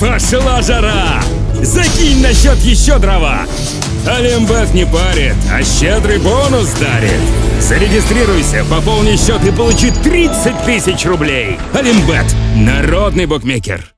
Пошла жара! Закинь на счет еще дрова! Алимбет не парит, а щедрый бонус дарит. Зарегистрируйся, пополни счет и получи 30 тысяч рублей. Алимбет – народный букмекер.